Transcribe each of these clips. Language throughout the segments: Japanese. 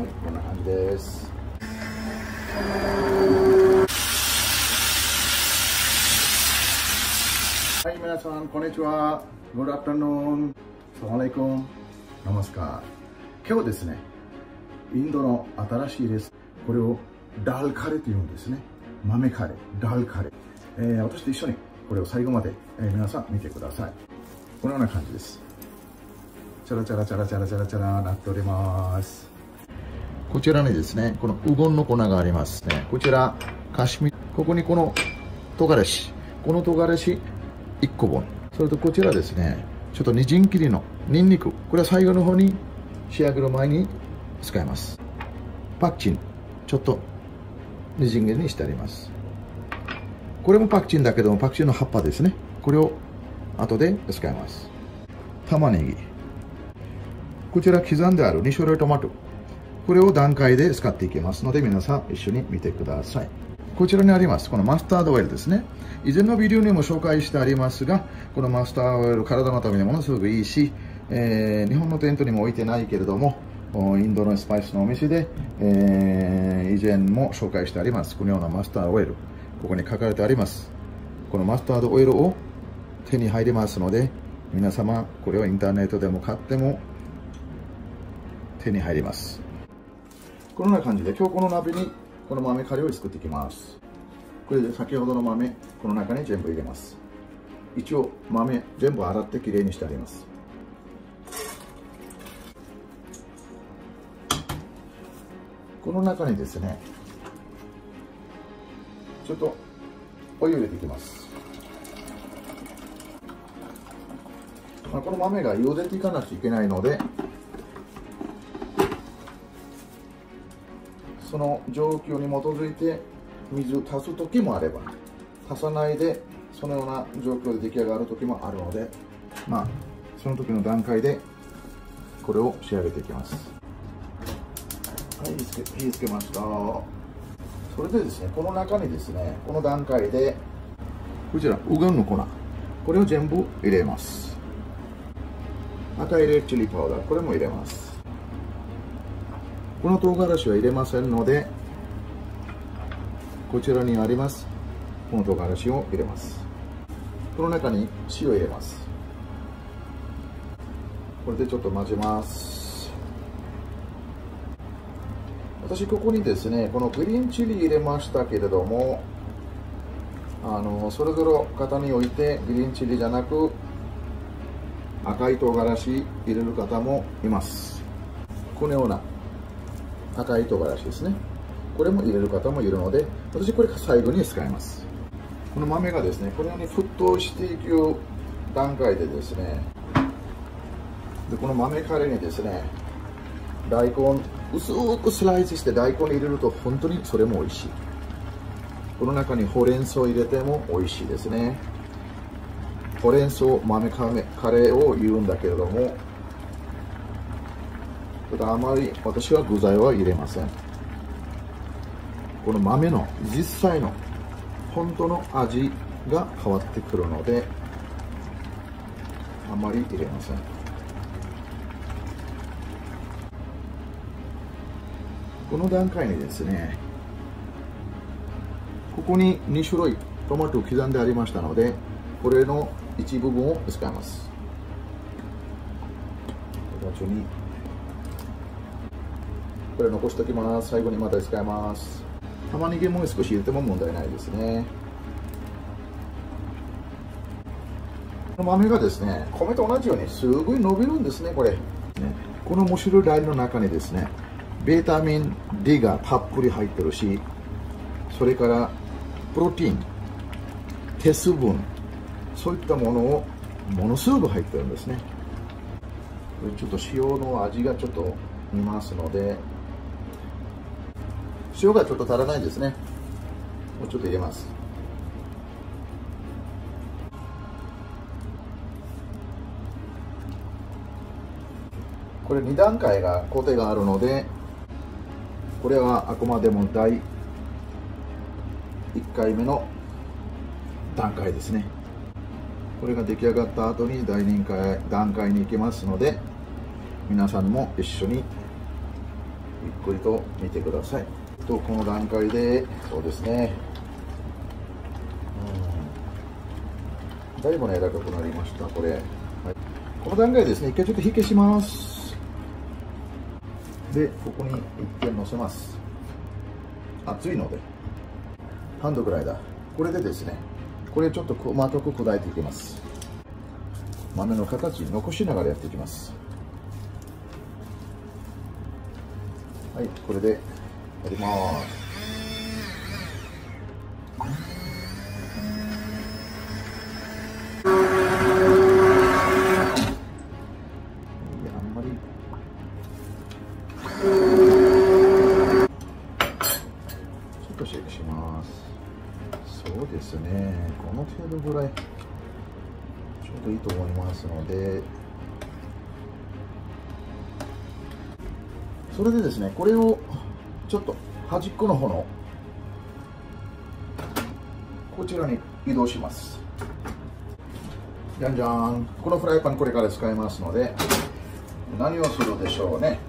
はいこんな感じです。はい皆さんこんにちは。Good afternoon サラレイコン。ナマスカ今日ですねインドの新しいですこれをダルカレーと言うんですね。豆カレーダルカレ。ー、えー、私と一緒にこれを最後まで、えー、皆さん見てください。このような感じです。チャラチャラチャラチャラチャラチャラなっておりますこちらにですねこのうどんの粉がありますね。こちらカシミここにこの唐辛子この唐辛子1個分それとこちらですねちょっとみじん切りのニンニク。これは最後の方に仕上げる前に使います。パクチン。ちょっとみじん切りにしてあります。これもパクチンだけどもパクチンの葉っぱですね。これを後で使います。玉ねぎ。こちら刻んである2種類トマト。これを段階で使っていきますので皆さん一緒に見てください。こちらにあります。このマスタードオイルですね。以前のビデオにも紹介してありますがこのマスタードオイル体のためにものすごくいいし、えー、日本のテントにも置いてないけれどもインドのスパイスのお店で、えー、以前も紹介してあります。このようなマスタードオイルここに書かれてあります。このマスタードオイルを手に入りますので皆様これをインターネットでも買っても手に入ります。このような感じで今日この鍋にこの豆カレーを作っていきます。これで先ほどの豆この中に全部入れます。一応豆全部洗ってきれいにしてあります。この中にですねちょっとお湯入れていきます、まあ、この豆が茹でていかなきゃいけないのでその状況に基づいて水を足す時もあれば足さないでそのような状況で出来上がる時もあるのでまあその時の段階でこれを仕上げていきます。はい火つけました。それでですねこの中にですねこの段階でこちらうどんの粉。これを全部入れます。赤いレッチリパウダー。これも入れますこの唐辛子は入れませんのでこちらにあります。この唐辛子を入れます。この中に塩を入れます。これでちょっと混ぜます。私ここにですねこのグリーンチリ入れましたけれどもあのそれぞれ方においてグリーンチリじゃなく赤い唐辛子入れる方もいます。このような赤い唐辛子ですね。これも入れる方もいるので私これ最後に使います。この豆がですねこのように沸騰していく段階でですねでこの豆カレーにですね大根薄くスライスして大根に入れると本当にそれも美味しい。この中にほうれん草を入れても美味しいですね。ほうれん草豆カレーを言うんだけれどもあまり私は具材は入れません。この豆の実際の本当の味が変わってくるのであまり入れません。この段階にですねここに2種類トマトを刻んでありましたのでこれの一部分を使います。ここれ残しておきます。最後にまた使います。玉ねぎも少し入れても問題ないですね。この豆がですね米と同じようにすごい伸びるんですねこれ。ね。このムシルダインの中にですねベータミン D がたっぷり入ってるしそれからプロテイン鉄分そういったものをものすごく入ってるんですね。ちょっと塩の味がちょっと見ますので塩がちょっと足らないですね。もうちょっと入れます。これ2段階が工程があるのでこれはあくまでも第1回目の段階ですね。これが出来上がった後に第2回段階に行きますので皆さんも一緒にゆっくりと見てください。とこの段階でそうですね。うん。だいぶね柔らかくなりましたこれ、はい、この段階ですね一回ちょっと火消します。でここに一点乗せます。熱いのでハンドぐらいだこれでですねこれちょっと細かく砕いていきます。豆の形残しながらやっていきます。はいこれでやりますとシェイクします。そうですね。この程度ぐらいちょうどいいと思いますので。それでですねこれをちょっと端っこの方のこちらに移動します。じゃんじゃん。このフライパンこれから使いますので何をするでしょうね。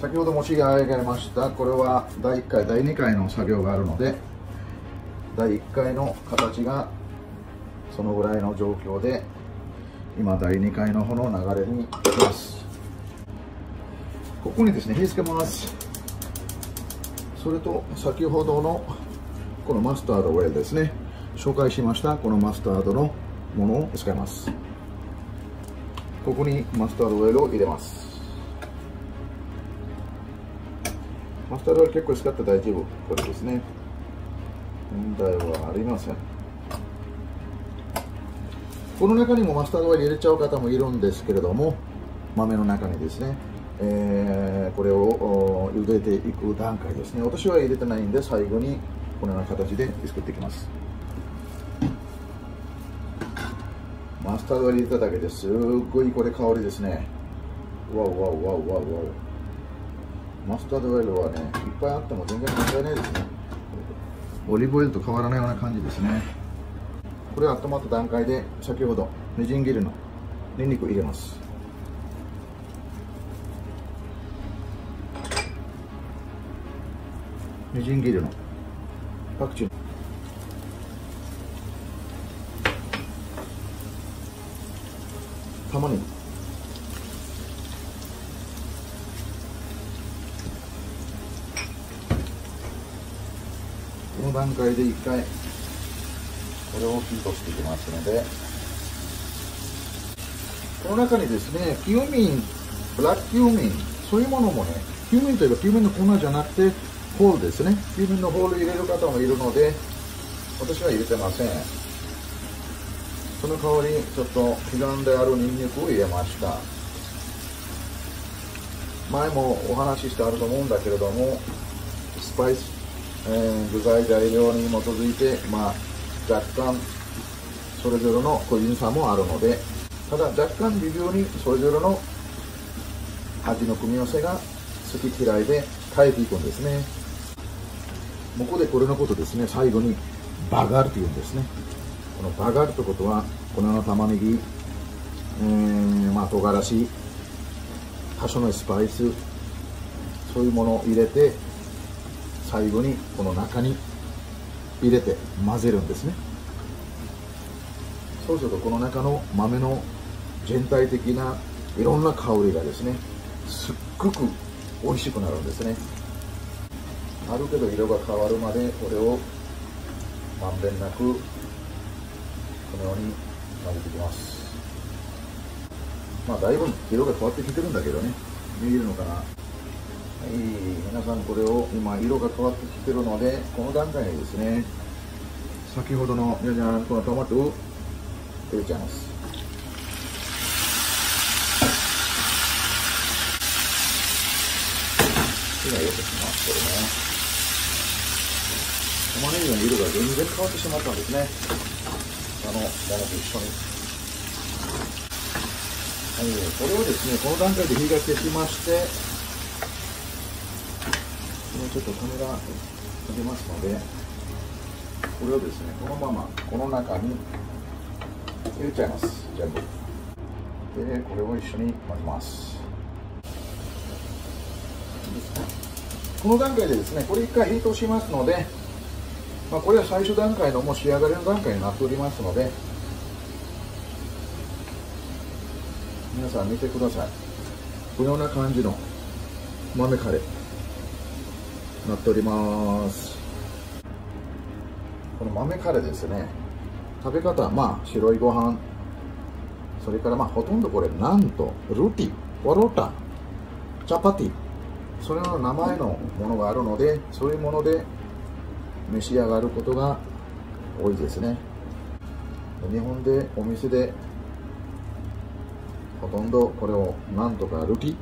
先ほど申し上げました。これは第1回第2回の作業があるので第1回の形がそのぐらいの状況で今第2回の方の流れに行きます。ここにですね火つけます。それと先ほどのこのマスタードオイルですね。紹介しましたこのマスタードのものを使います。ここにマスタードオイルを入れます。マスタードオイ結構使って大丈夫。これですね。問題はありません。この中にもマスタードオイル入れちゃう方もいるんですけれども豆の中にですね。えー、これを茹でていく段階ですね。私は入れてないんで最後にこのような形で作っていきます。マスタードを入れただけです。っごいこれ香りですね。わうわうわうわうわうマスタードオイルはねいっぱいあっても全然問題ないですね。オリーブオイルと変わらないような感じですね。これは温まった段階で先ほどみじん切りのニンニク入れます。みじん切りの。パクチー玉ねぎ。この段階で一回これを火通していきますので。この中にですねキューミンブラックキューミンそういうものもねキューミンといえばキューミンの粉じゃなくてホールですね。キューミンのホール入れる方もいるので私は入れてません。その代わりちょっと刻んであるニンニクを入れました。前もお話ししてあると思うんだけれどもスパイス、えー、具材材料に基づいて、まあ、若干それぞれの個人差もあるのでただ若干微妙にそれぞれの味の組み合わせが好き嫌いで変えていくんですね。ここでこれのことですね最後にバガールというんですね。このバガールということは粉の玉ねぎ、えー、まあ唐辛子多少のスパイスそういうものを入れて最後にこの中に入れて混ぜるんですね。そうするとこの中の豆の全体的ないろんな香りがですねすっごく美味しくなるんですね。ある程度色が変わるまでこれをまんべんなくこのように混ぜていきます。まあだいぶ色が変わってきてるんだけどね。見えるのかな。はい皆さんこれを今色が変わってきてるのでこの段階にですね。先ほどのじゃじゃんこのトマトを入れちゃいます。ではよくしますこれね。玉ねぎの色が全然変わってしまったんですね。あのものと一緒に。はいこれをですねこの段階で火が消しましてもうちょっとカメラかけますのでこれをですねこのままこの中に入れちゃいます。全部。でこれを一緒に混ぜます。この段階でですねこれ1回ヒートしますので、まあ、これは最終段階のもう仕上がりの段階になっておりますので皆さん見てください。このような感じの豆カレーなっております。この豆カレーですね。食べ方まあ白いご飯。それからまあほとんどこれなんとルティワロタチャパティ。それの名前のものがあるのでそういうもので召し上がることが多いですね。日本でお店でほとんどこれをなんとかルティ、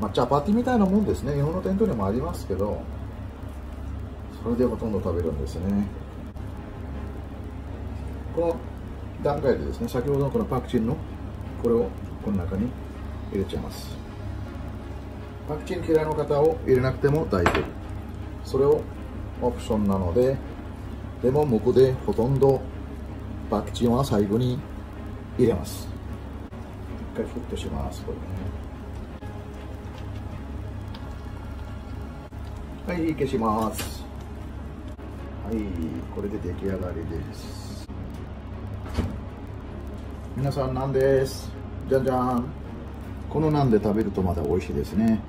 まあ、チャパティみたいなもんですね。日本の店頭にもありますけどそれでほとんど食べるんですね。この段階でですね先ほどのこのパクチンのこれをこの中に入れちゃいます。パクチン嫌いの方を入れなくても大丈夫。それをオプションなのででも向こうでほとんどパクチンは最後に入れます。一回沸騰しますこれね。はい消します。はいこれで出来上がりです。皆さんなんです。じゃんじゃん。このなんで食べるとまだ美味しいですね。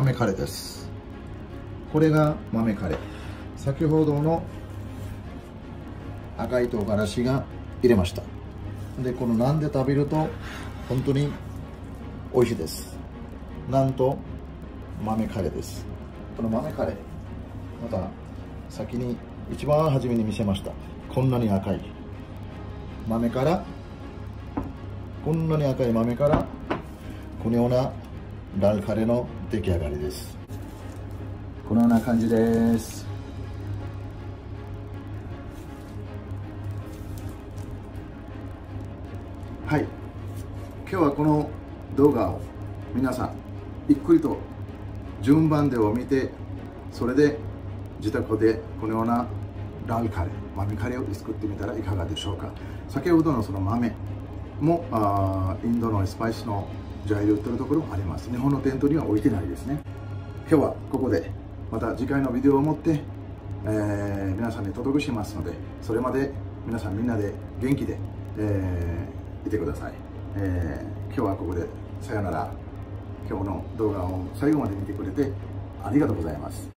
豆カレーです。これが豆カレー。先ほどの赤い唐辛子が入れました。でこのナンで食べると本当に美味しいです。なんと豆カレーです。この豆カレーまた先に一番初めに見せました。こんなに赤い。豆からこんなに赤い豆からこのようなダルカレーの出来上がりです。このような感じです。はい。今日はこの動画を皆さんゆっくりと順番でを見てそれで自宅でこのようなラールカレー豆カレーを作ってみたらいかがでしょうか。先ほどのその豆もあインドのスパイスの材料売ってるところもあります。日本の店頭には置いてないですね。今日はここでまた次回のビデオをもって、えー、皆さんに届くしますのでそれまで皆さんみんなで元気で、えー、いてください、えー、今日はここでさよなら。今日の動画を最後まで見てくれてありがとうございます。